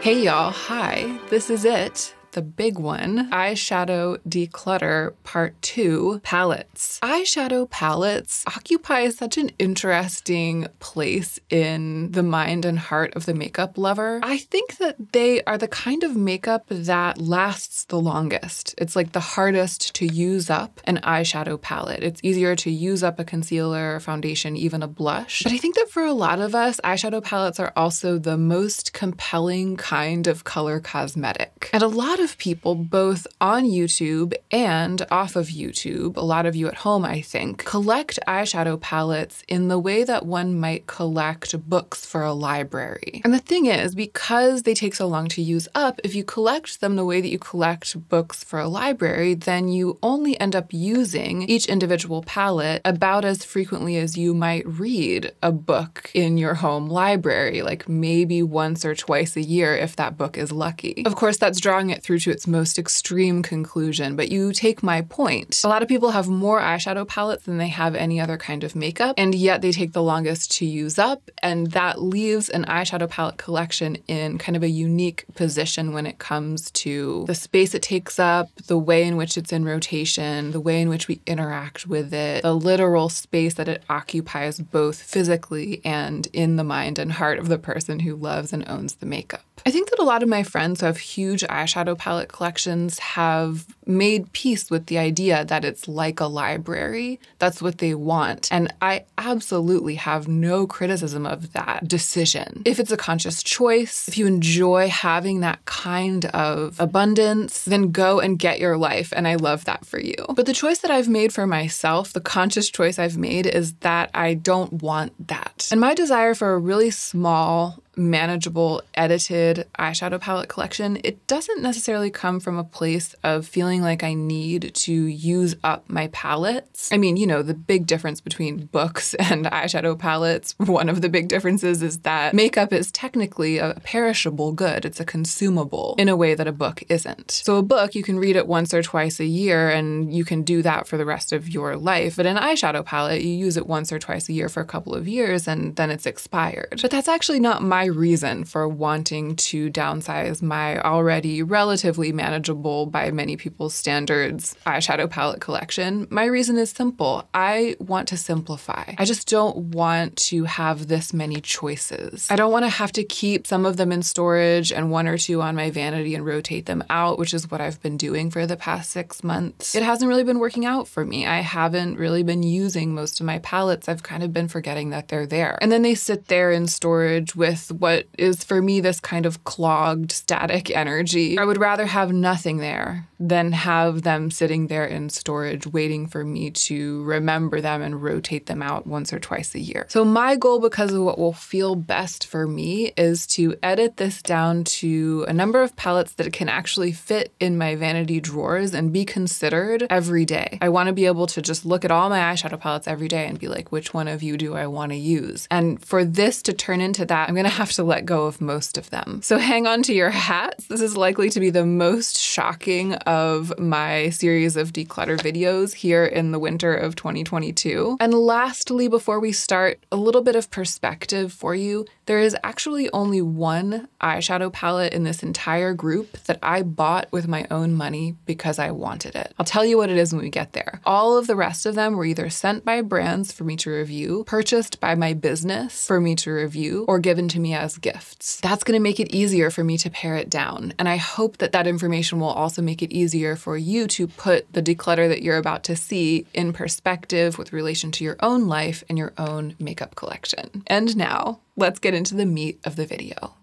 Hey y'all, hi. This is it the big one eyeshadow declutter part two palettes. Eyeshadow palettes occupy such an interesting place in the mind and heart of the makeup lover. I think that they are the kind of makeup that lasts the longest. It's like the hardest to use up an eyeshadow palette. It's easier to use up a concealer, foundation, even a blush. But I think that for a lot of us, eyeshadow palettes are also the most compelling kind of color cosmetic. And a lot of people, both on YouTube and off of YouTube, a lot of you at home, I think, collect eyeshadow palettes in the way that one might collect books for a library. And the thing is, because they take so long to use up, if you collect them the way that you collect books for a library, then you only end up using each individual palette about as frequently as you might read a book in your home library, like maybe once or twice a year if that book is lucky. Of course, that's drawing it through to its most extreme conclusion, but you take my point. A lot of people have more eyeshadow palettes than they have any other kind of makeup, and yet they take the longest to use up, and that leaves an eyeshadow palette collection in kind of a unique position when it comes to the space it takes up, the way in which it's in rotation, the way in which we interact with it, the literal space that it occupies both physically and in the mind and heart of the person who loves and owns the makeup. I think that a lot of my friends who have huge eyeshadow palette collections have made peace with the idea that it's like a library. That's what they want. And I absolutely have no criticism of that decision. If it's a conscious choice, if you enjoy having that kind of abundance, then go and get your life. And I love that for you. But the choice that I've made for myself, the conscious choice I've made, is that I don't want that. And my desire for a really small, manageable, edited eyeshadow palette collection, it doesn't necessarily come from a place of feeling like I need to use up my palettes. I mean, you know, the big difference between books and eyeshadow palettes, one of the big differences is that makeup is technically a perishable good. It's a consumable in a way that a book isn't. So a book, you can read it once or twice a year and you can do that for the rest of your life. But an eyeshadow palette, you use it once or twice a year for a couple of years and then it's expired. But that's actually not my reason for wanting to downsize my already relatively manageable by many people's standards eyeshadow palette collection. My reason is simple. I want to simplify. I just don't want to have this many choices. I don't want to have to keep some of them in storage and one or two on my vanity and rotate them out, which is what I've been doing for the past six months. It hasn't really been working out for me. I haven't really been using most of my palettes. I've kind of been forgetting that they're there. And then they sit there in storage with what is for me this kind of clogged static energy. I would rather have nothing there than have them sitting there in storage waiting for me to remember them and rotate them out once or twice a year. So, my goal, because of what will feel best for me, is to edit this down to a number of palettes that can actually fit in my vanity drawers and be considered every day. I want to be able to just look at all my eyeshadow palettes every day and be like, which one of you do I want to use? And for this to turn into that, I'm going to have to let go of most of them. So hang on to your hats. This is likely to be the most shocking of my series of declutter videos here in the winter of 2022. And lastly, before we start, a little bit of perspective for you. There is actually only one eyeshadow palette in this entire group that I bought with my own money because I wanted it. I'll tell you what it is when we get there. All of the rest of them were either sent by brands for me to review, purchased by my business for me to review, or given to me as gifts. That's going to make it easier for me to pare it down. And I hope that that information will also make it easier for you to put the declutter that you're about to see in perspective with relation to your own life and your own makeup collection. And now, let's get into the meat of the video.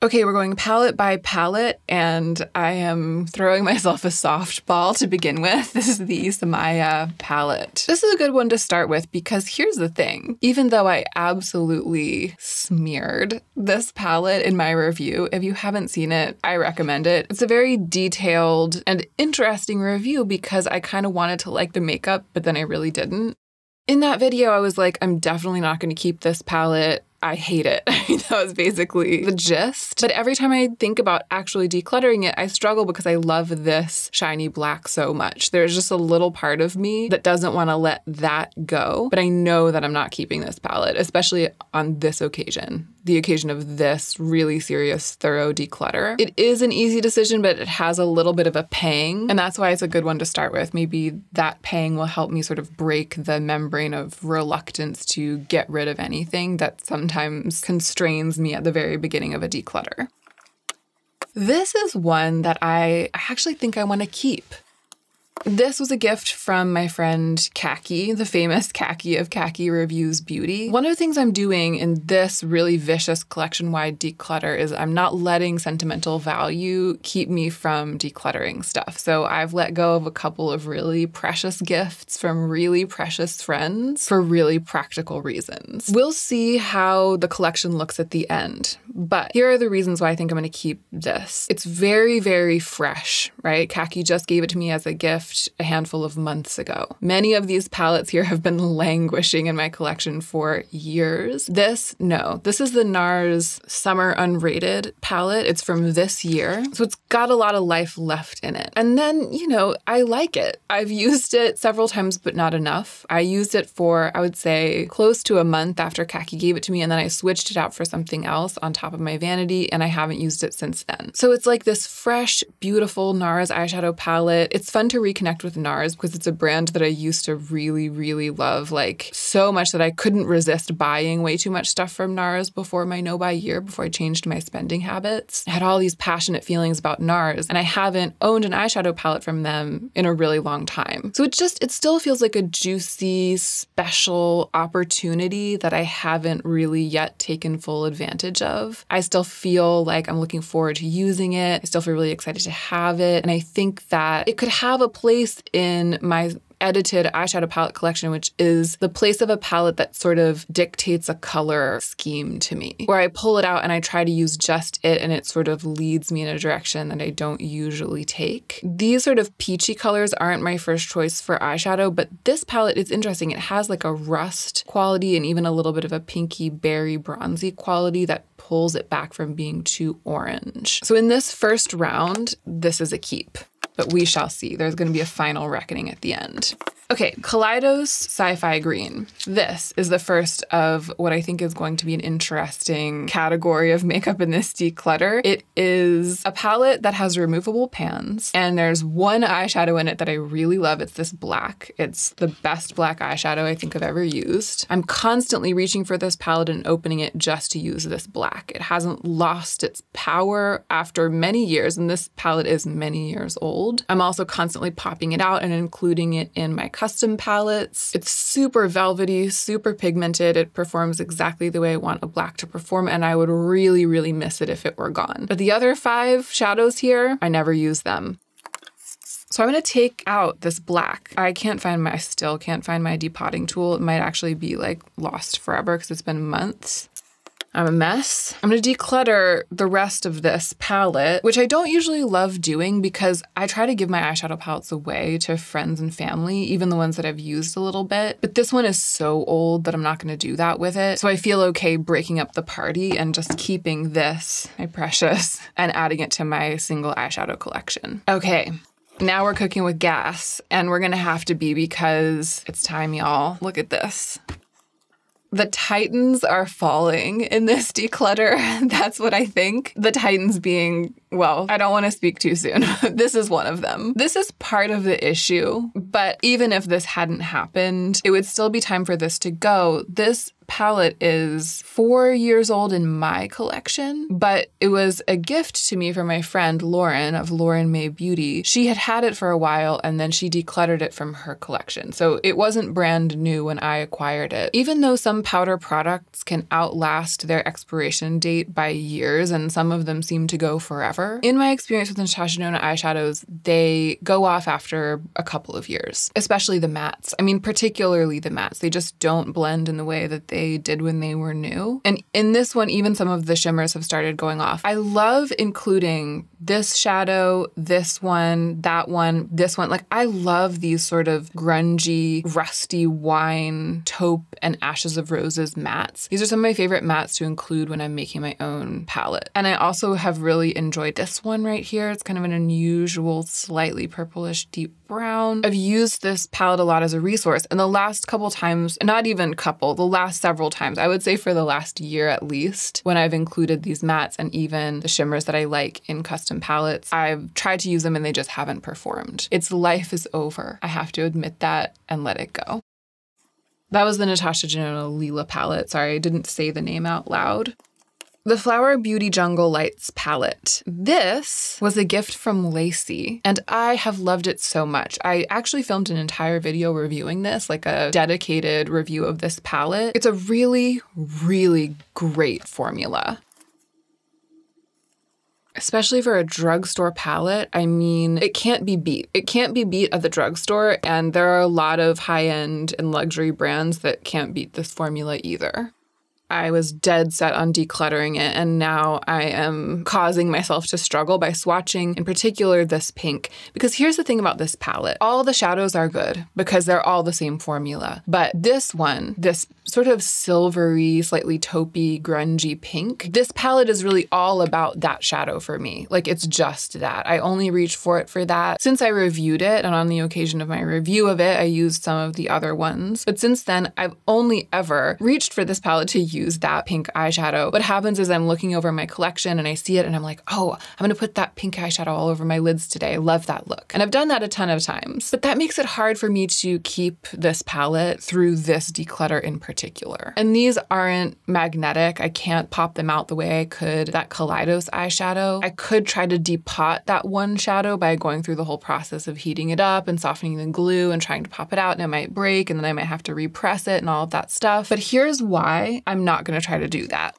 Okay, we're going palette by palette, and I am throwing myself a softball to begin with. This is the Isamaya palette. This is a good one to start with because here's the thing. Even though I absolutely smeared this palette in my review, if you haven't seen it, I recommend it. It's a very detailed and interesting review because I kind of wanted to like the makeup, but then I really didn't. In that video, I was like, I'm definitely not going to keep this palette I hate it. that was basically the gist. But every time I think about actually decluttering it, I struggle because I love this shiny black so much. There's just a little part of me that doesn't want to let that go. But I know that I'm not keeping this palette, especially on this occasion the occasion of this really serious, thorough declutter. It is an easy decision, but it has a little bit of a pang. And that's why it's a good one to start with. Maybe that pang will help me sort of break the membrane of reluctance to get rid of anything that sometimes constrains me at the very beginning of a declutter. This is one that I actually think I want to keep. This was a gift from my friend Khaki, the famous Khaki of Khaki Reviews Beauty. One of the things I'm doing in this really vicious collection wide declutter is I'm not letting sentimental value keep me from decluttering stuff. So I've let go of a couple of really precious gifts from really precious friends for really practical reasons. We'll see how the collection looks at the end, but here are the reasons why I think I'm going to keep this. It's very, very fresh, right? Khaki just gave it to me as a gift gift a handful of months ago. Many of these palettes here have been languishing in my collection for years. This, no, this is the NARS Summer Unrated palette. It's from this year. So it's got a lot of life left in it. And then, you know, I like it. I've used it several times, but not enough. I used it for, I would say, close to a month after Khaki gave it to me, and then I switched it out for something else on top of my vanity, and I haven't used it since then. So it's like this fresh, beautiful NARS eyeshadow palette. It's fun to reconnect connect with NARS because it's a brand that I used to really, really love, like so much that I couldn't resist buying way too much stuff from NARS before my no buy year, before I changed my spending habits. I had all these passionate feelings about NARS, and I haven't owned an eyeshadow palette from them in a really long time. So it just, it still feels like a juicy, special opportunity that I haven't really yet taken full advantage of. I still feel like I'm looking forward to using it. I still feel really excited to have it. And I think that it could have a place place in my edited eyeshadow palette collection, which is the place of a palette that sort of dictates a color scheme to me, where I pull it out and I try to use just it and it sort of leads me in a direction that I don't usually take. These sort of peachy colors aren't my first choice for eyeshadow, but this palette is interesting. It has like a rust quality and even a little bit of a pinky berry bronzy quality that pulls it back from being too orange. So in this first round, this is a keep but we shall see. There's going to be a final reckoning at the end. Okay, Kaleidos Sci-Fi Green. This is the first of what I think is going to be an interesting category of makeup in this declutter. It is a palette that has removable pans, and there's one eyeshadow in it that I really love. It's this black. It's the best black eyeshadow I think I've ever used. I'm constantly reaching for this palette and opening it just to use this black. It hasn't lost its power after many years, and this palette is many years old. I'm also constantly popping it out and including it in my custom palettes. It's super velvety, super pigmented. It performs exactly the way I want a black to perform, and I would really, really miss it if it were gone. But the other five shadows here, I never use them. So I'm gonna take out this black. I can't find my, I still can't find my depotting tool. It might actually be like lost forever because it's been months. I'm a mess. I'm gonna declutter the rest of this palette, which I don't usually love doing because I try to give my eyeshadow palettes away to friends and family, even the ones that I've used a little bit. But this one is so old that I'm not gonna do that with it. So I feel okay breaking up the party and just keeping this, my precious, and adding it to my single eyeshadow collection. Okay, now we're cooking with gas, and we're gonna have to be because it's time, y'all. Look at this the titans are falling in this declutter. That's what I think. The titans being, well, I don't want to speak too soon. this is one of them. This is part of the issue, but even if this hadn't happened, it would still be time for this to go. This palette is four years old in my collection, but it was a gift to me from my friend Lauren of Lauren Mae Beauty. She had had it for a while and then she decluttered it from her collection. So it wasn't brand new when I acquired it. Even though some powder products can outlast their expiration date by years and some of them seem to go forever, in my experience with Natasha Denona eyeshadows, they go off after a couple of years, especially the mattes. I mean, particularly the mattes. They just don't blend in the way that they they did when they were new. And in this one, even some of the shimmers have started going off. I love including this shadow, this one, that one, this one. Like, I love these sort of grungy, rusty wine, taupe, and ashes of roses mattes. These are some of my favorite mattes to include when I'm making my own palette. And I also have really enjoyed this one right here. It's kind of an unusual, slightly purplish deep brown. I've used this palette a lot as a resource. And the last couple times, not even couple, the last several times, I would say for the last year at least, when I've included these mattes and even the shimmers that I like in custom palettes, I've tried to use them and they just haven't performed. Its life is over. I have to admit that and let it go. That was the Natasha Denona Lila palette. Sorry, I didn't say the name out loud. The Flower Beauty Jungle Lights palette. This was a gift from Lacey, and I have loved it so much. I actually filmed an entire video reviewing this, like a dedicated review of this palette. It's a really, really great formula especially for a drugstore palette, I mean, it can't be beat. It can't be beat at the drugstore, and there are a lot of high end and luxury brands that can't beat this formula either. I was dead set on decluttering it, and now I am causing myself to struggle by swatching, in particular, this pink. Because here's the thing about this palette all the shadows are good because they're all the same formula. But this one, this sort of silvery, slightly taupey, grungy pink, this palette is really all about that shadow for me. Like it's just that. I only reach for it for that. Since I reviewed it, and on the occasion of my review of it, I used some of the other ones. But since then, I've only ever reached for this palette to use use that pink eyeshadow. What happens is I'm looking over my collection and I see it and I'm like, oh, I'm gonna put that pink eyeshadow all over my lids today. I love that look. And I've done that a ton of times. But that makes it hard for me to keep this palette through this declutter in particular. And these aren't magnetic. I can't pop them out the way I could that Kaleidos eyeshadow. I could try to depot that one shadow by going through the whole process of heating it up and softening the glue and trying to pop it out and it might break and then I might have to repress it and all of that stuff. But here's why I'm not going to try to do that.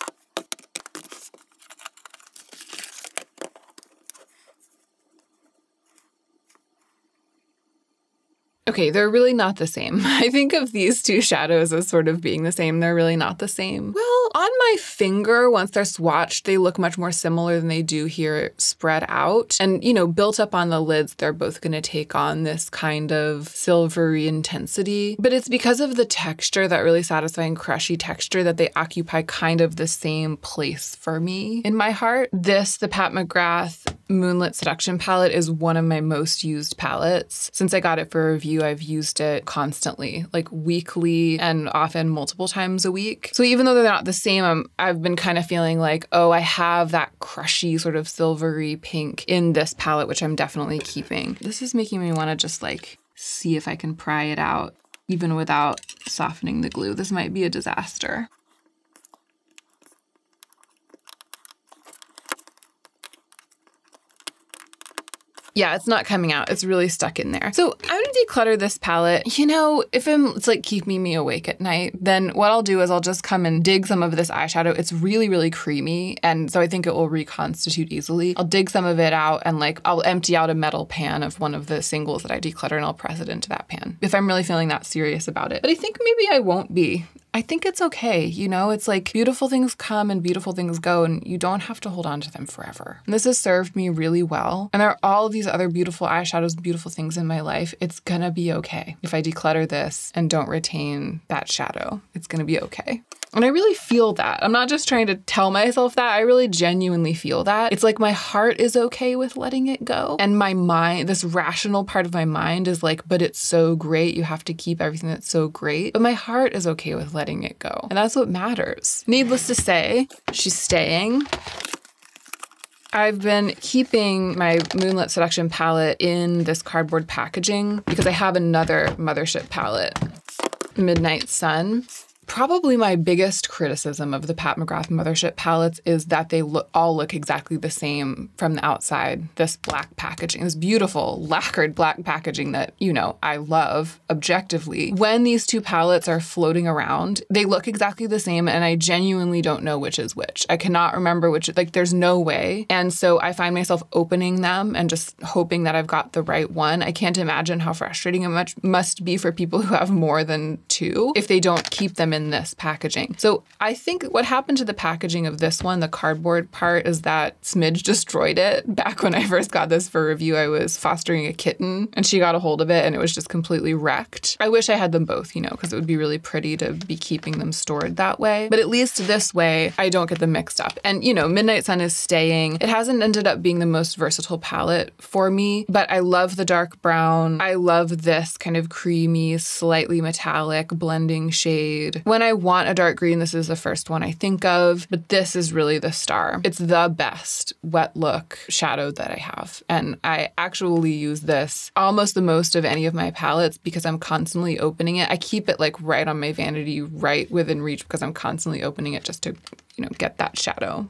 Okay, they're really not the same. I think of these two shadows as sort of being the same. They're really not the same. Well, on my finger, once they're swatched, they look much more similar than they do here spread out. And, you know, built up on the lids, they're both going to take on this kind of silvery intensity. But it's because of the texture, that really satisfying, crushy texture, that they occupy kind of the same place for me in my heart. This, the Pat McGrath Moonlit Seduction palette is one of my most used palettes. Since I got it for review, I've used it constantly, like weekly and often multiple times a week. So even though they're not the same, I'm, I've been kind of feeling like, oh, I have that crushy sort of silvery pink in this palette, which I'm definitely keeping. This is making me want to just like see if I can pry it out even without softening the glue. This might be a disaster. Yeah, it's not coming out. It's really stuck in there. So I'm gonna declutter this palette. You know, if I'm, it's like keeping me awake at night, then what I'll do is I'll just come and dig some of this eyeshadow. It's really, really creamy. And so I think it will reconstitute easily. I'll dig some of it out and like, I'll empty out a metal pan of one of the singles that I declutter and I'll press it into that pan if I'm really feeling that serious about it. But I think maybe I won't be. I think it's okay. You know, it's like beautiful things come and beautiful things go, and you don't have to hold on to them forever. And this has served me really well. And there are all of these other beautiful eyeshadows, beautiful things in my life. It's gonna be okay if I declutter this and don't retain that shadow. It's gonna be okay. And I really feel that. I'm not just trying to tell myself that. I really genuinely feel that. It's like my heart is okay with letting it go. And my mind, this rational part of my mind is like, but it's so great. You have to keep everything that's so great. But my heart is okay with letting it go. And that's what matters. Needless to say, she's staying. I've been keeping my Moonlit Seduction palette in this cardboard packaging because I have another Mothership palette, Midnight Sun. Probably my biggest criticism of the Pat McGrath Mothership palettes is that they all look exactly the same from the outside. This black packaging, this beautiful lacquered black packaging that, you know, I love objectively. When these two palettes are floating around, they look exactly the same and I genuinely don't know which is which. I cannot remember which, like there's no way. And so I find myself opening them and just hoping that I've got the right one. I can't imagine how frustrating it much must be for people who have more than two if they don't keep them in in this packaging. So I think what happened to the packaging of this one, the cardboard part, is that Smidge destroyed it. Back when I first got this for review, I was fostering a kitten and she got a hold of it and it was just completely wrecked. I wish I had them both, you know, because it would be really pretty to be keeping them stored that way. But at least this way, I don't get them mixed up. And, you know, Midnight Sun is staying. It hasn't ended up being the most versatile palette for me, but I love the dark brown. I love this kind of creamy, slightly metallic blending shade. When I want a dark green, this is the first one I think of, but this is really the star. It's the best wet look shadow that I have. And I actually use this almost the most of any of my palettes because I'm constantly opening it. I keep it like right on my vanity, right within reach because I'm constantly opening it just to, you know, get that shadow.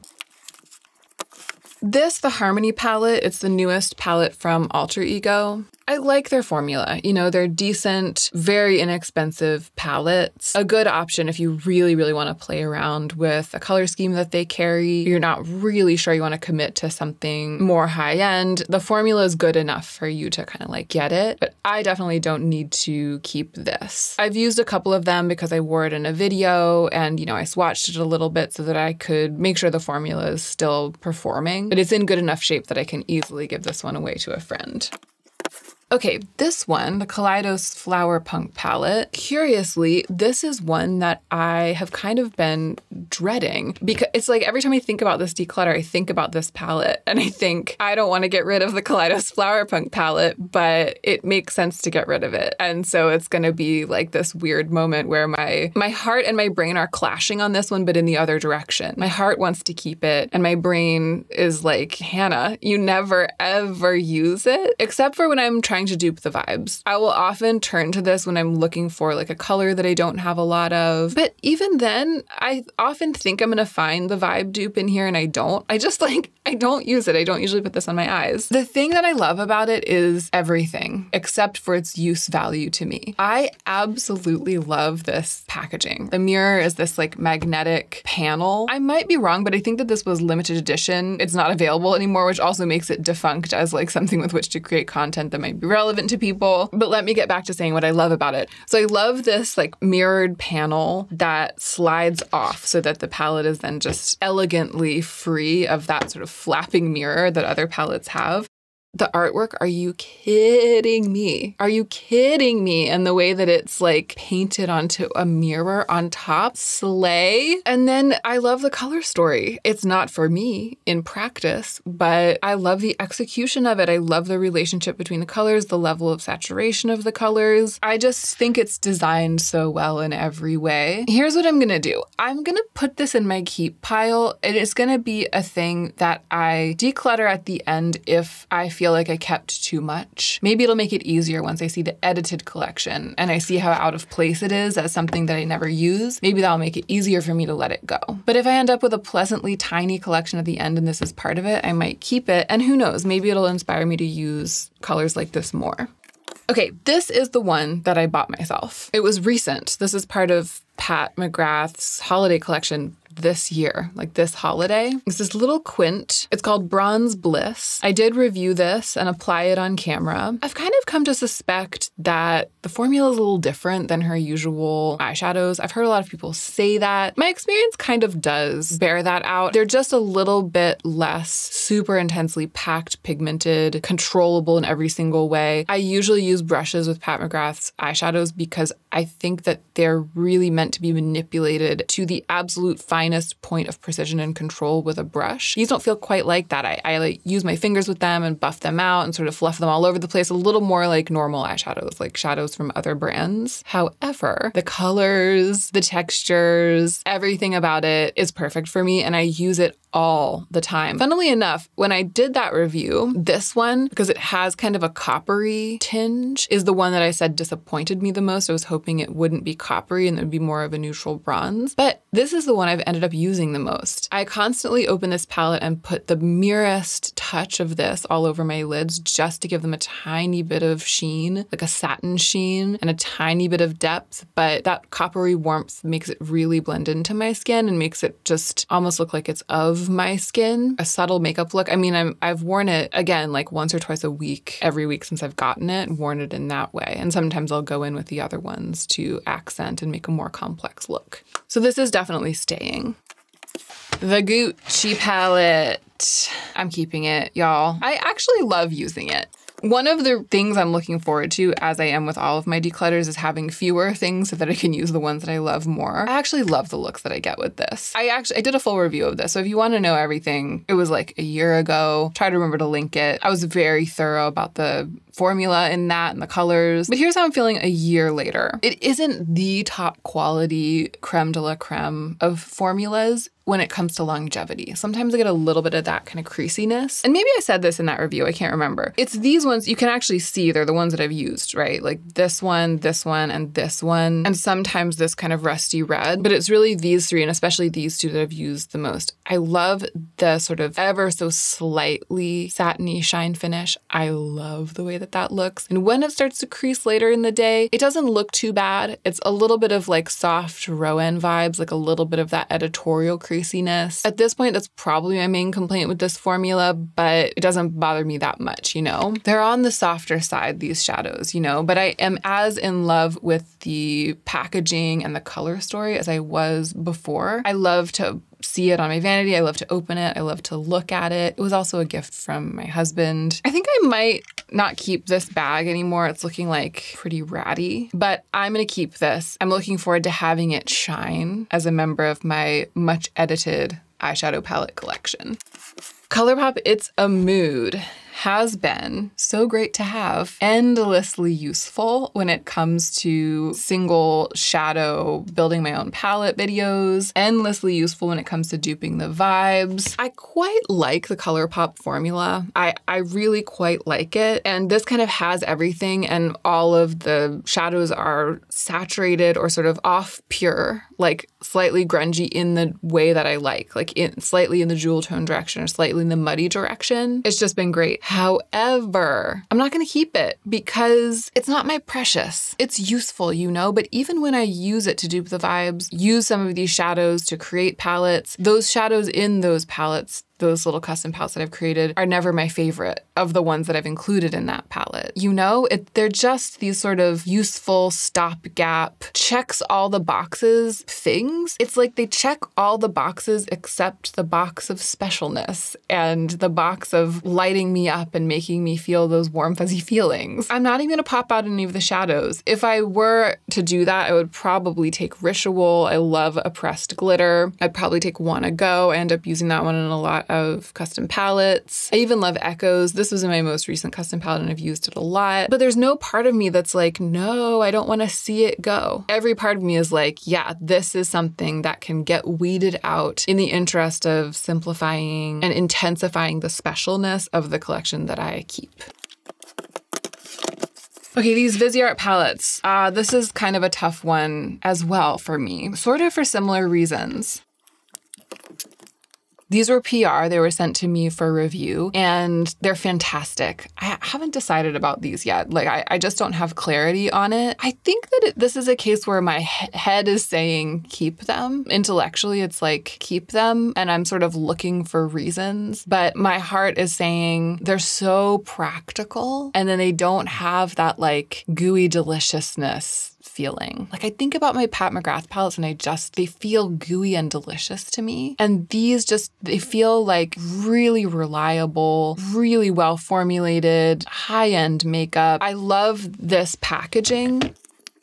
This, the Harmony palette, it's the newest palette from Alter Ego. I like their formula. You know, they're decent, very inexpensive palettes. A good option if you really, really want to play around with a color scheme that they carry. You're not really sure you want to commit to something more high end. The formula is good enough for you to kind of like get it, but I definitely don't need to keep this. I've used a couple of them because I wore it in a video and, you know, I swatched it a little bit so that I could make sure the formula is still performing, but it's in good enough shape that I can easily give this one away to a friend. Okay, this one, the Kaleidos Flower Punk palette, curiously, this is one that I have kind of been dreading because it's like every time I think about this declutter, I think about this palette and I think I don't want to get rid of the Kaleidos Flower Punk palette, but it makes sense to get rid of it. And so it's going to be like this weird moment where my my heart and my brain are clashing on this one but in the other direction. My heart wants to keep it and my brain is like, "Hannah, you never ever use it except for when I'm trying trying to dupe the vibes. I will often turn to this when I'm looking for like a color that I don't have a lot of. But even then, I often think I'm going to find the vibe dupe in here and I don't. I just like, I don't use it. I don't usually put this on my eyes. The thing that I love about it is everything except for its use value to me. I absolutely love this packaging. The mirror is this like magnetic panel. I might be wrong, but I think that this was limited edition. It's not available anymore, which also makes it defunct as like something with which to create content that might be relevant to people. But let me get back to saying what I love about it. So I love this like mirrored panel that slides off so that the palette is then just elegantly free of that sort of flapping mirror that other palettes have the artwork, are you kidding me? Are you kidding me? And the way that it's like painted onto a mirror on top, slay. And then I love the color story. It's not for me in practice, but I love the execution of it. I love the relationship between the colors, the level of saturation of the colors. I just think it's designed so well in every way. Here's what I'm gonna do I'm gonna put this in my keep pile. It is gonna be a thing that I declutter at the end if I feel like I kept too much. Maybe it'll make it easier once I see the edited collection and I see how out of place it is as something that I never use. Maybe that'll make it easier for me to let it go. But if I end up with a pleasantly tiny collection at the end and this is part of it, I might keep it. And who knows, maybe it'll inspire me to use colors like this more. Okay, this is the one that I bought myself. It was recent. This is part of Pat McGrath's holiday collection this year, like this holiday. It's this little quint. It's called Bronze Bliss. I did review this and apply it on camera. I've kind of come to suspect that the formula is a little different than her usual eyeshadows. I've heard a lot of people say that. My experience kind of does bear that out. They're just a little bit less super intensely packed, pigmented, controllable in every single way. I usually use brushes with Pat McGrath's eyeshadows because I think that they're really meant to be manipulated to the absolute fine finest point of precision and control with a brush. These don't feel quite like that. I, I like use my fingers with them and buff them out and sort of fluff them all over the place, a little more like normal eyeshadows, like shadows from other brands. However, the colors, the textures, everything about it is perfect for me and I use it all the time. Funnily enough, when I did that review, this one, because it has kind of a coppery tinge, is the one that I said disappointed me the most. I was hoping it wouldn't be coppery and it would be more of a neutral bronze. But this is the one I've ended up using the most. I constantly open this palette and put the merest touch of this all over my lids just to give them a tiny bit of sheen, like a satin sheen and a tiny bit of depth. But that coppery warmth makes it really blend into my skin and makes it just almost look like it's of my skin, a subtle makeup look. I mean, I'm, I've worn it again like once or twice a week, every week since I've gotten it, worn it in that way. And sometimes I'll go in with the other ones to accent and make a more complex look. So this is definitely staying. The Gucci palette. I'm keeping it, y'all. I actually love using it. One of the things I'm looking forward to, as I am with all of my declutters, is having fewer things so that I can use the ones that I love more. I actually love the looks that I get with this. I actually I did a full review of this, so if you want to know everything, it was like a year ago. Try to remember to link it. I was very thorough about the formula in that and the colors. But here's how I'm feeling a year later. It isn't the top quality creme de la creme of formulas when it comes to longevity. Sometimes I get a little bit of that kind of creasiness. And maybe I said this in that review, I can't remember. It's these ones you can actually see they're the ones that I've used, right? Like this one, this one, and this one. And sometimes this kind of rusty red, but it's really these three and especially these two that I've used the most. I love the sort of ever so slightly satiny shine finish. I love the way that that looks. And when it starts to crease later in the day, it doesn't look too bad. It's a little bit of like soft Rowan vibes, like a little bit of that editorial creasiness. At this point, that's probably my main complaint with this formula, but it doesn't bother me that much, you know? They're on the softer side, these shadows, you know, but I am as in love with the packaging and the color story as I was before. I love to see it on my vanity. I love to open it. I love to look at it. It was also a gift from my husband. I think I might not keep this bag anymore. It's looking like pretty ratty, but I'm going to keep this. I'm looking forward to having it shine as a member of my much edited eyeshadow palette collection. ColourPop, it's a mood has been so great to have, endlessly useful when it comes to single shadow building my own palette videos, endlessly useful when it comes to duping the vibes. I quite like the ColourPop formula. I, I really quite like it. And this kind of has everything, and all of the shadows are saturated or sort of off pure, like slightly grungy in the way that I like, like in, slightly in the jewel tone direction or slightly in the muddy direction. It's just been great. However, I'm not going to keep it because it's not my precious. It's useful, you know, but even when I use it to dupe the vibes, use some of these shadows to create palettes, those shadows in those palettes those little custom palettes that I've created are never my favorite of the ones that I've included in that palette. You know, it, they're just these sort of useful stopgap, checks all the boxes things. It's like they check all the boxes except the box of specialness and the box of lighting me up and making me feel those warm, fuzzy feelings. I'm not even gonna pop out any of the shadows. If I were to do that, I would probably take Ritual. I love a pressed glitter. I'd probably take Wanna Go. I end up using that one in a lot of custom palettes. I even love Echoes. This was in my most recent custom palette and I've used it a lot. But there's no part of me that's like, no, I don't want to see it go. Every part of me is like, yeah, this is something that can get weeded out in the interest of simplifying and intensifying the specialness of the collection that I keep. Okay, these Viseart palettes. Uh, this is kind of a tough one as well for me, sort of for similar reasons. These were PR. They were sent to me for review and they're fantastic. I haven't decided about these yet. Like, I, I just don't have clarity on it. I think that it, this is a case where my he head is saying keep them. Intellectually, it's like keep them. And I'm sort of looking for reasons. But my heart is saying they're so practical and then they don't have that like gooey deliciousness feeling. Like I think about my Pat McGrath palettes and I just, they feel gooey and delicious to me. And these just, they feel like really reliable, really well formulated, high end makeup. I love this packaging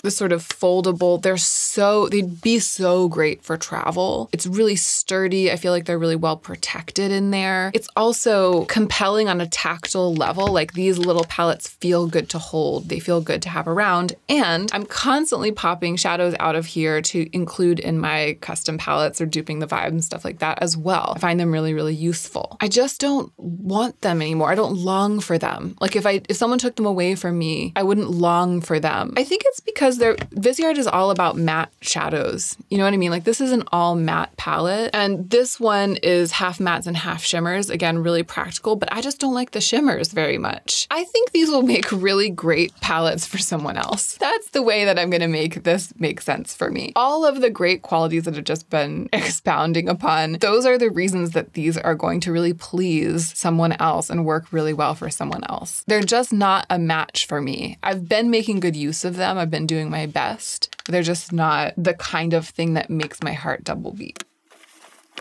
the sort of foldable. They're so, they'd be so great for travel. It's really sturdy. I feel like they're really well protected in there. It's also compelling on a tactile level. Like these little palettes feel good to hold. They feel good to have around. And I'm constantly popping shadows out of here to include in my custom palettes or duping the vibe and stuff like that as well. I find them really, really useful. I just don't want them anymore. I don't long for them. Like if I, if someone took them away from me, I wouldn't long for them. I think it's because because they're Viseart is all about matte shadows. You know what I mean? Like this is an all matte palette and this one is half mattes and half shimmers. Again, really practical, but I just don't like the shimmers very much. I think these will make really great palettes for someone else. That's the way that I'm gonna make this make sense for me. All of the great qualities that have just been expounding upon, those are the reasons that these are going to really please someone else and work really well for someone else. They're just not a match for me. I've been making good use of them. I've been doing my best. They're just not the kind of thing that makes my heart double beat.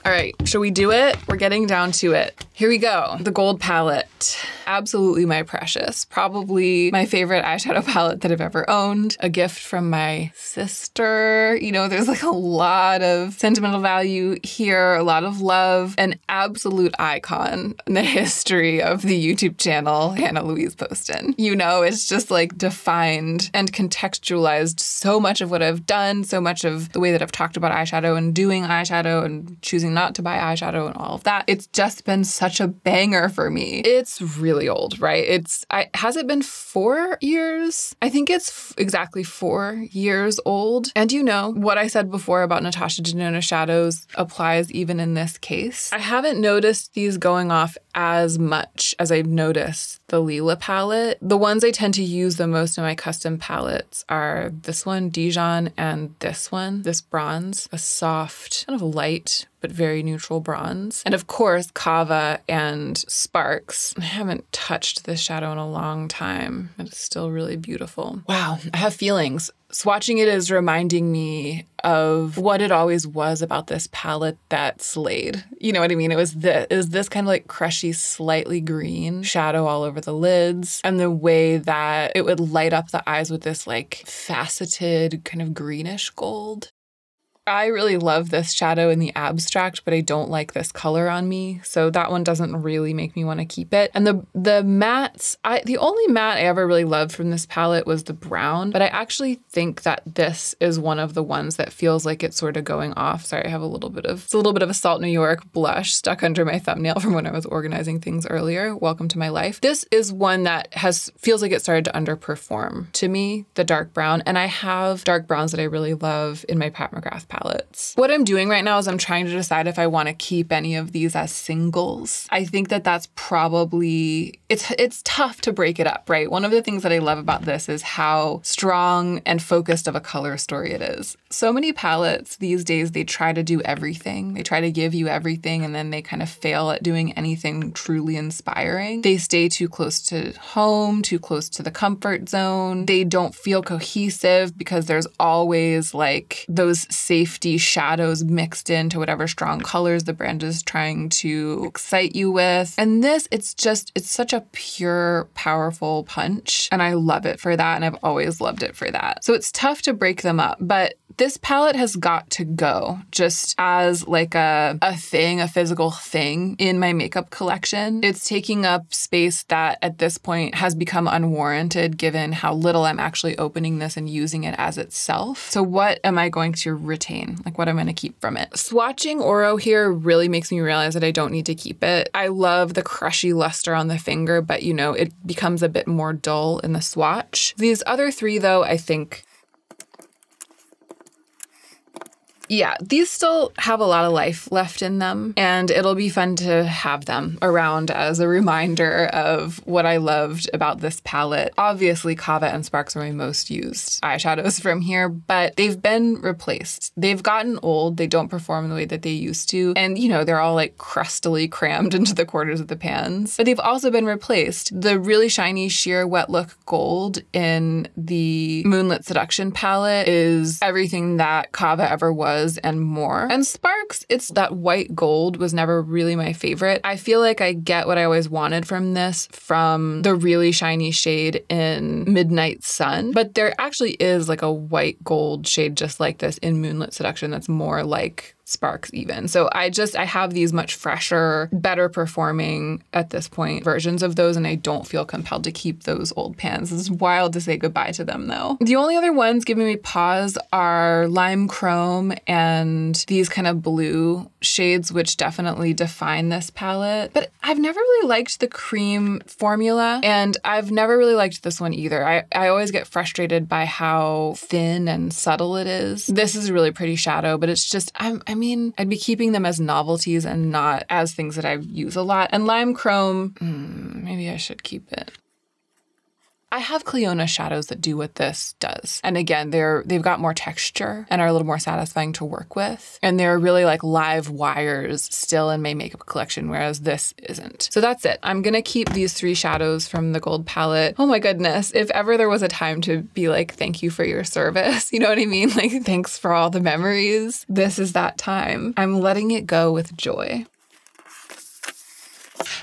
All right, shall we do it? We're getting down to it. Here we go. The gold palette. Absolutely my precious. Probably my favorite eyeshadow palette that I've ever owned. A gift from my sister. You know, there's like a lot of sentimental value here, a lot of love, an absolute icon in the history of the YouTube channel, Hannah Louise Poston. You know, it's just like defined and contextualized so much of what I've done, so much of the way that I've talked about eyeshadow and doing eyeshadow and choosing not to buy eyeshadow and all of that. It's just been such a banger for me. It's really old, right? It's I has it been 4 years? I think it's exactly 4 years old. And you know, what I said before about Natasha Denona shadows applies even in this case. I haven't noticed these going off as much as I've noticed the Lila palette. The ones I tend to use the most in my custom palettes are this one, Dijon, and this one, this bronze, a soft, kind of light but very neutral bronze. And of course, Kava and Sparks. I haven't touched this shadow in a long time. It's still really beautiful. Wow, I have feelings. Swatching it is reminding me of what it always was about this palette that slayed. You know what I mean? It was this, it was this kind of like crushy, slightly green shadow all over the lids, and the way that it would light up the eyes with this like faceted kind of greenish gold. I really love this shadow in the abstract, but I don't like this color on me. So that one doesn't really make me want to keep it. And the the mattes, I the only matte I ever really loved from this palette was the brown, but I actually think that this is one of the ones that feels like it's sort of going off. Sorry, I have a little bit of it's a little bit of a Salt New York blush stuck under my thumbnail from when I was organizing things earlier. Welcome to my life. This is one that has feels like it started to underperform to me, the dark brown, and I have dark browns that I really love in my Pat McGrath palettes. What I'm doing right now is I'm trying to decide if I want to keep any of these as singles. I think that that's probably it's it's tough to break it up, right? One of the things that I love about this is how strong and focused of a color story it is. So many palettes these days they try to do everything. They try to give you everything and then they kind of fail at doing anything truly inspiring. They stay too close to home, too close to the comfort zone. They don't feel cohesive because there's always like those safety shadows mixed into whatever strong colors the brand is trying to excite you with. And this, it's just, it's such a pure, powerful punch. And I love it for that. And I've always loved it for that. So it's tough to break them up, but this palette has got to go just as like a, a thing, a physical thing in my makeup collection. It's taking up space that at this point has become unwarranted given how little I'm actually opening this and using it as itself. So what am I going to retain? Like what I'm going to keep from it? Swatching Oro here really makes me realize that I don't need to keep it. I love the crushy luster on the finger, but you know, it becomes a bit more dull in the swatch. These other three though, I think yeah, these still have a lot of life left in them, and it'll be fun to have them around as a reminder of what I loved about this palette. Obviously, Kava and Sparks are my most used eyeshadows from here, but they've been replaced. They've gotten old, they don't perform the way that they used to, and you know, they're all like crustily crammed into the corners of the pans, but they've also been replaced. The really shiny sheer wet look gold in the Moonlit Seduction palette is everything that Kava ever was was and more. And Sparks, it's that white gold was never really my favorite. I feel like I get what I always wanted from this from the really shiny shade in Midnight Sun, but there actually is like a white gold shade just like this in Moonlit Seduction that's more like sparks even. So I just I have these much fresher, better performing at this point versions of those and I don't feel compelled to keep those old pans. It's wild to say goodbye to them though. The only other ones giving me pause are lime chrome and these kind of blue shades which definitely define this palette. But I've never really liked the cream formula and I've never really liked this one either. I, I always get frustrated by how thin and subtle it is. This is a really pretty shadow, but it's just, I'm, I mean, I'd be keeping them as novelties and not as things that I use a lot. And Lime Chrome, mm, maybe I should keep it. I have Clionadh shadows that do what this does. And again, they're they've got more texture and are a little more satisfying to work with. And they're really like live wires still in my makeup collection, whereas this isn't. So that's it. I'm gonna keep these three shadows from the gold palette. Oh my goodness. If ever there was a time to be like, thank you for your service, you know what I mean? Like, thanks for all the memories. This is that time. I'm letting it go with joy.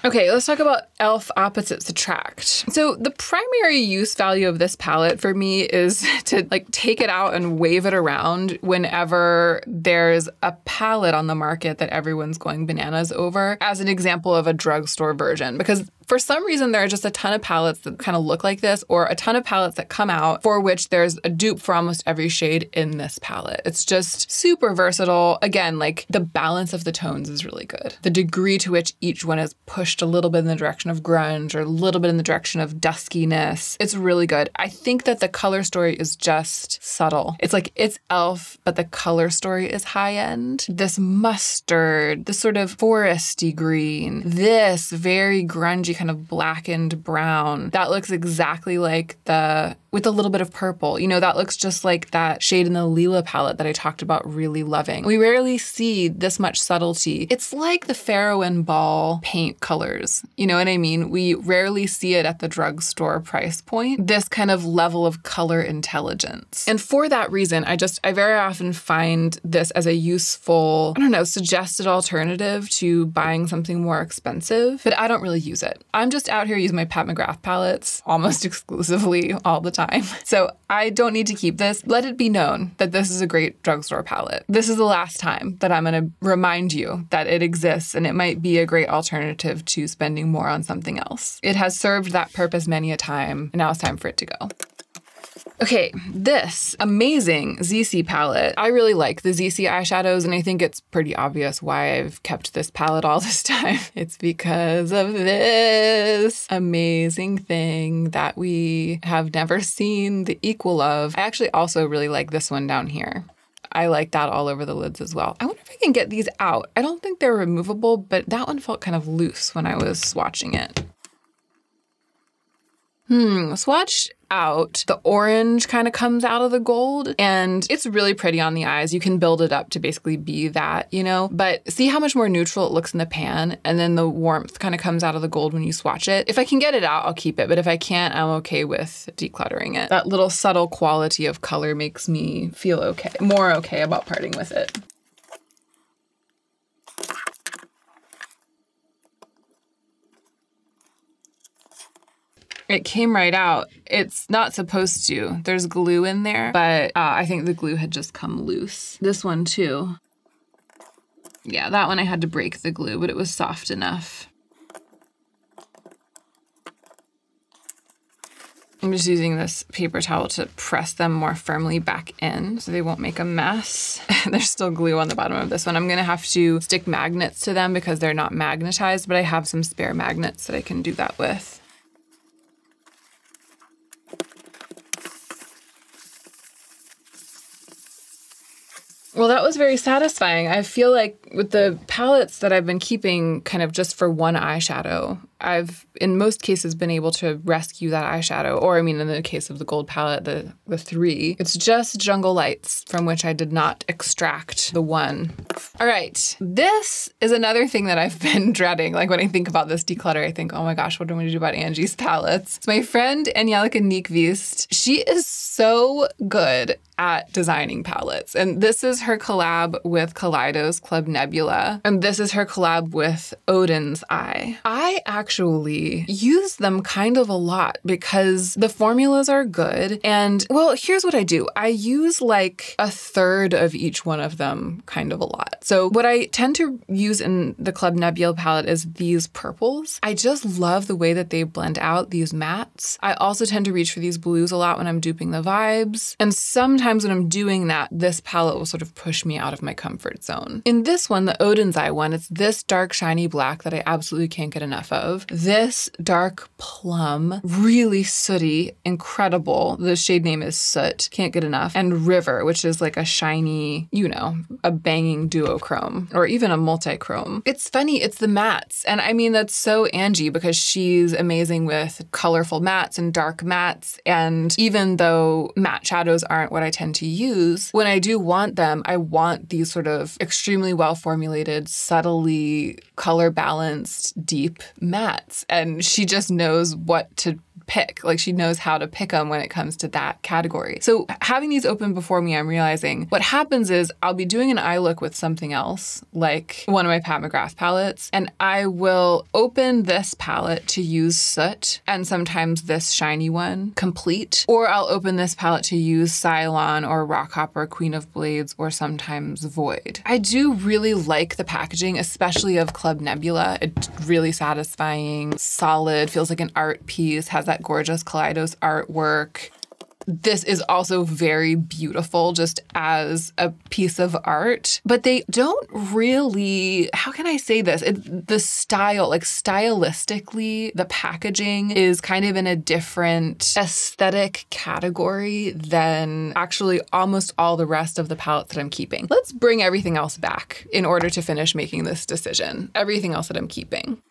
Okay, let's talk about e.l.f. Opposites Attract. So the primary use value of this palette for me is to like take it out and wave it around whenever there's a palette on the market that everyone's going bananas over as an example of a drugstore version because for some reason, there are just a ton of palettes that kind of look like this, or a ton of palettes that come out for which there's a dupe for almost every shade in this palette. It's just super versatile. Again, like the balance of the tones is really good. The degree to which each one is pushed a little bit in the direction of grunge or a little bit in the direction of duskiness, it's really good. I think that the color story is just subtle. It's like it's e.l.f., but the color story is high end. This mustard, this sort of foresty green, this very grungy kind of blackened brown. That looks exactly like the with a little bit of purple. You know, that looks just like that shade in the Lila palette that I talked about really loving. We rarely see this much subtlety. It's like the Farrow and Ball paint colors. You know what I mean? We rarely see it at the drugstore price point. This kind of level of color intelligence. And for that reason, I just, I very often find this as a useful, I don't know, suggested alternative to buying something more expensive, but I don't really use it. I'm just out here using my Pat McGrath palettes almost exclusively all the time time. So I don't need to keep this. Let it be known that this is a great drugstore palette. This is the last time that I'm going to remind you that it exists and it might be a great alternative to spending more on something else. It has served that purpose many a time, and now it's time for it to go. Okay, this amazing ZC palette. I really like the ZC eyeshadows, and I think it's pretty obvious why I've kept this palette all this time. It's because of this amazing thing that we have never seen the equal of. I actually also really like this one down here. I like that all over the lids as well. I wonder if I can get these out. I don't think they're removable, but that one felt kind of loose when I was swatching it. Hmm, swatch out, the orange kind of comes out of the gold and it's really pretty on the eyes. You can build it up to basically be that, you know? But see how much more neutral it looks in the pan and then the warmth kind of comes out of the gold when you swatch it. If I can get it out, I'll keep it. But if I can't, I'm okay with decluttering it. That little subtle quality of color makes me feel okay, more okay about parting with it. It came right out. It's not supposed to. There's glue in there, but uh, I think the glue had just come loose. This one too. Yeah, that one I had to break the glue, but it was soft enough. I'm just using this paper towel to press them more firmly back in so they won't make a mess. There's still glue on the bottom of this one. I'm gonna have to stick magnets to them because they're not magnetized, but I have some spare magnets that I can do that with. Well, that was very satisfying. I feel like with the palettes that I've been keeping kind of just for one eyeshadow, I've in most cases been able to rescue that eyeshadow. Or I mean in the case of the gold palette, the the three. It's just Jungle Lights from which I did not extract the one. All right. This is another thing that I've been dreading. Like when I think about this declutter, I think, oh my gosh, what am I gonna do about Angie's palettes? It's my friend Angelica Nyqvist. She is so good at designing palettes. And this is her collab with Kaleidos Club Nebula. And this is her collab with Odin's Eye. I actually actually use them kind of a lot because the formulas are good. And well, here's what I do I use like a third of each one of them kind of a lot. So, what I tend to use in the Club Nebula palette is these purples. I just love the way that they blend out these mattes. I also tend to reach for these blues a lot when I'm duping the vibes. And sometimes when I'm doing that, this palette will sort of push me out of my comfort zone. In this one, the Odin's Eye one, it's this dark, shiny black that I absolutely can't get enough of. This dark plum, really sooty, incredible. The shade name is Soot, can't get enough. And River, which is like a shiny, you know, a banging duochrome or even a multi-chrome. It's funny, it's the mattes. And I mean, that's so Angie because she's amazing with colorful mattes and dark mattes. And even though matte shadows aren't what I tend to use, when I do want them, I want these sort of extremely well formulated, subtly color balanced, deep mattes. And she just knows what to pick. Like she knows how to pick them when it comes to that category. So having these open before me, I'm realizing what happens is I'll be doing an eye look with something else, like one of my Pat McGrath palettes, and I will open this palette to use soot and sometimes this shiny one complete, or I'll open this palette to use Cylon or Rockhopper, Queen of Blades, or sometimes Void. I do really like the packaging, especially of Club Nebula. It's really satisfying, solid, feels like an art piece, has that gorgeous Kaleidos artwork this is also very beautiful just as a piece of art, but they don't really, how can I say this? It, the style, like stylistically, the packaging is kind of in a different aesthetic category than actually almost all the rest of the palettes that I'm keeping. Let's bring everything else back in order to finish making this decision. Everything else that I'm keeping.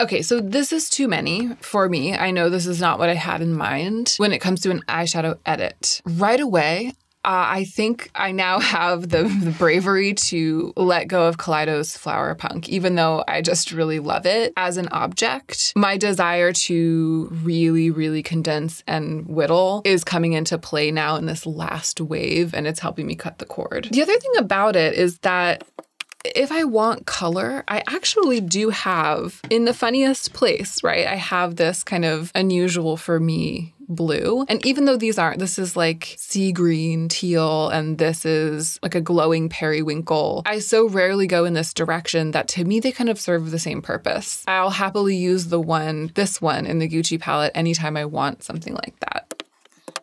Okay, so this is too many for me. I know this is not what I had in mind when it comes to an eyeshadow edit. Right away, uh, I think I now have the, the, bravery to let go of Kaleidos Flower Punk, even though I just really love it as an object. My desire to really, really condense and whittle is coming into play now in this last wave, and it's helping me cut the cord. The other thing about it is that if I want color, I actually do have in the funniest place, right? I have this kind of unusual for me blue. And even though these aren't, this is like sea green, teal, and this is like a glowing periwinkle, I so rarely go in this direction that to me they kind of serve the same purpose. I'll happily use the one, this one in the Gucci palette anytime I want something like that.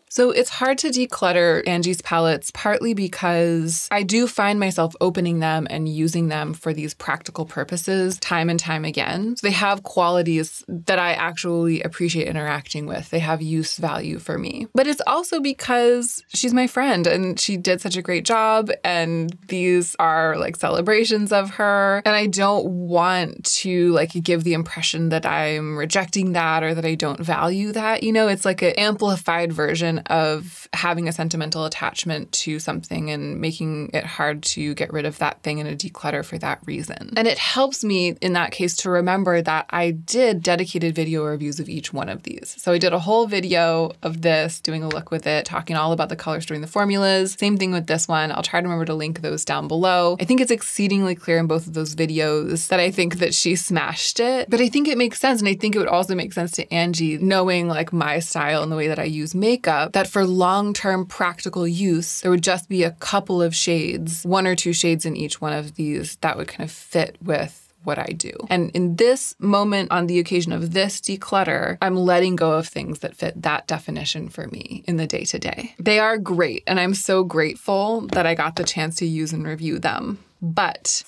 So it's hard to declutter Angie's palettes partly because I do find myself opening them and using them for these practical purposes time and time again. So they have qualities that I actually appreciate interacting with. They have use value for me. But it's also because she's my friend and she did such a great job and these are like celebrations of her and I don't want to like give the impression that I'm rejecting that or that I don't value that. You know, it's like an amplified version of having a sentimental attachment to something and making it hard to get rid of that thing in a declutter for that reason. And it helps me in that case to remember that I did dedicated video reviews of each one of these. So I did a whole video of this, doing a look with it, talking all about the color story and the formulas. Same thing with this one. I'll try to remember to link those down below. I think it's exceedingly clear in both of those videos that I think that she smashed it, but I think it makes sense. And I think it would also make sense to Angie knowing like my style and the way that I use makeup that for long term practical use, there would just be a couple of shades, one or two shades in each one of these that would kind of fit with what I do. And in this moment, on the occasion of this declutter, I'm letting go of things that fit that definition for me in the day to day. They are great, and I'm so grateful that I got the chance to use and review them. But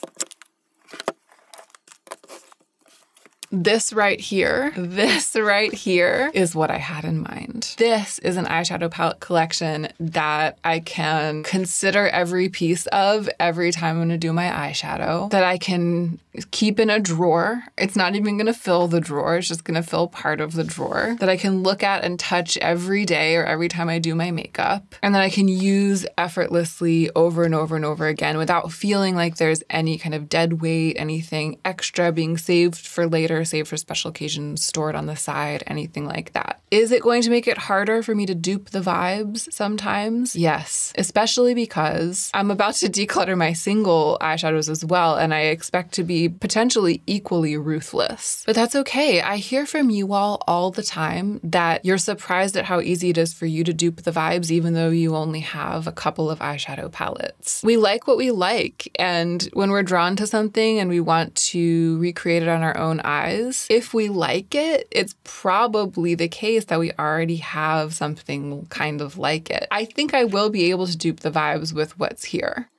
This right here, this right here is what I had in mind. This is an eyeshadow palette collection that I can consider every piece of every time I'm gonna do my eyeshadow, that I can keep in a drawer. It's not even gonna fill the drawer, it's just gonna fill part of the drawer that I can look at and touch every day or every time I do my makeup, and that I can use effortlessly over and over and over again without feeling like there's any kind of dead weight, anything extra being saved for later powder saved for special occasions, stored on the side, anything like that. Is it going to make it harder for me to dupe the vibes sometimes? Yes, especially because I'm about to declutter my single eyeshadows as well, and I expect to be potentially equally ruthless. But that's okay. I hear from you all all the time that you're surprised at how easy it is for you to dupe the vibes, even though you only have a couple of eyeshadow palettes. We like what we like, and when we're drawn to something and we want to recreate it on our own eyes, if we like it, it's probably the case that we already have something kind of like it. I think I will be able to dupe the vibes with what's here.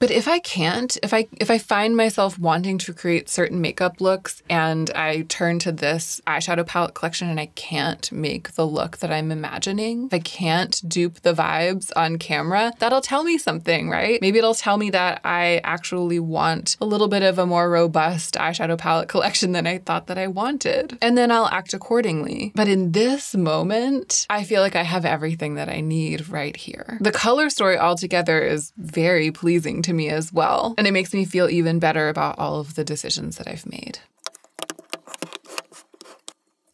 But if I can't, if I if I find myself wanting to create certain makeup looks and I turn to this eyeshadow palette collection and I can't make the look that I'm imagining, if I can't dupe the vibes on camera, that'll tell me something, right? Maybe it'll tell me that I actually want a little bit of a more robust eyeshadow palette collection than I thought that I wanted. And then I'll act accordingly. But in this moment, I feel like I have everything that I need right here. The color story altogether is very pleasing to me as well. And it makes me feel even better about all of the decisions that I've made.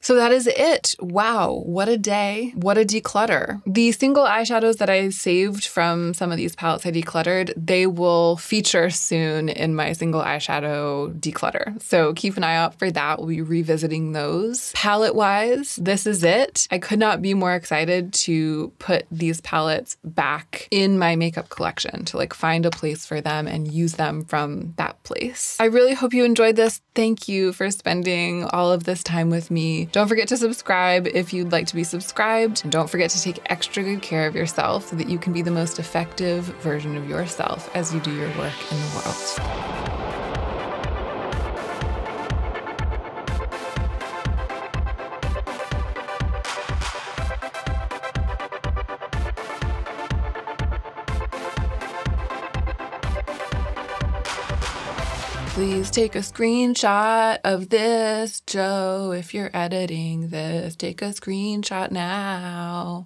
So that is it. Wow, what a day. What a declutter. The single eyeshadows that I saved from some of these palettes I decluttered, they will feature soon in my single eyeshadow declutter. So keep an eye out for that. We'll be revisiting those. Palette wise, this is it. I could not be more excited to put these palettes back in my makeup collection, to like find a place for them and use them from that place. I really hope you enjoyed this. Thank you for spending all of this time with me. Don't forget to subscribe if you'd like to be subscribed. And don't forget to take extra good care of yourself so that you can be the most effective version of yourself as you do your work in the world. Please take a screenshot of this, Joe. If you're editing this, take a screenshot now.